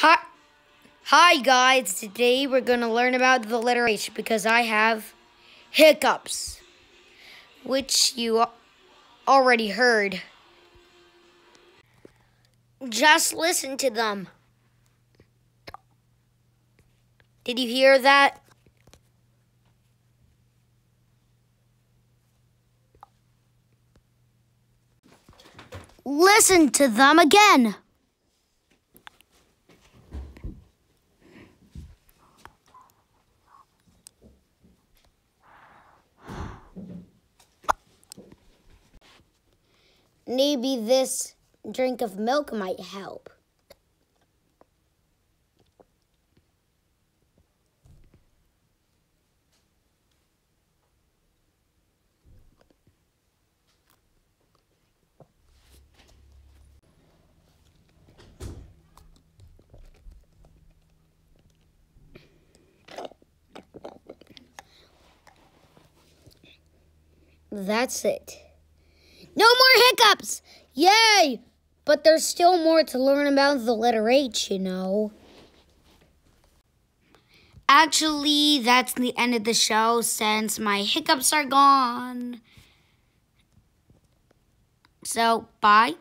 Hi, hi guys. Today we're going to learn about the letter H because I have hiccups, which you already heard. Just listen to them. Did you hear that? Listen to them again. Maybe this drink of milk might help. That's it. No more hiccups! Yay! But there's still more to learn about the letter H, you know. Actually, that's the end of the show since my hiccups are gone. So, bye.